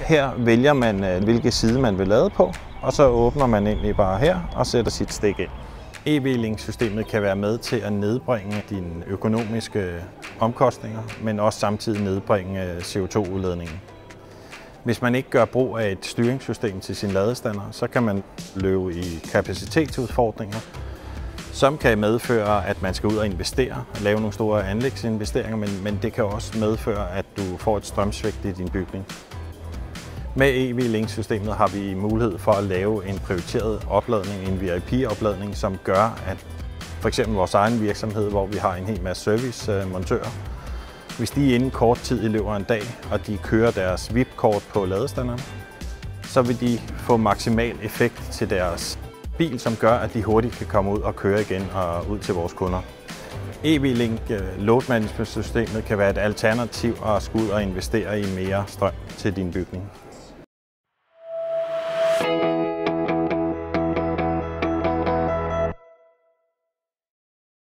Her vælger man, øh, hvilke side man vil lade på, og så åbner man egentlig bare her og sætter sit stik ind. E-Link-systemet kan være med til at nedbringe dine økonomiske øh, omkostninger, men også samtidig nedbringe øh, CO2-udledningen. Hvis man ikke gør brug af et styringssystem til sin ladestander, så kan man løbe i kapacitetsudfordringer, som kan medføre, at man skal ud og investere, lave nogle store anlægsinvesteringer, men, men det kan også medføre, at du får et strømsvigt i din bygning. Med EV-Link-systemet har vi mulighed for at lave en prioriteret opladning, en VIP-opladning, som gør, at for eksempel vores egen virksomhed, hvor vi har en hel masse servicemontører, hvis de inden kort tid i løbet af en dag, og de kører deres VIP-kort på ladestanderen, så vil de få maksimal effekt til deres bil, som gør, at de hurtigt kan komme ud og køre igen og ud til vores kunder. EV-Link øh, Load Management systemet kan være et alternativ at skulle ud og investere i mere strøm til din bygning.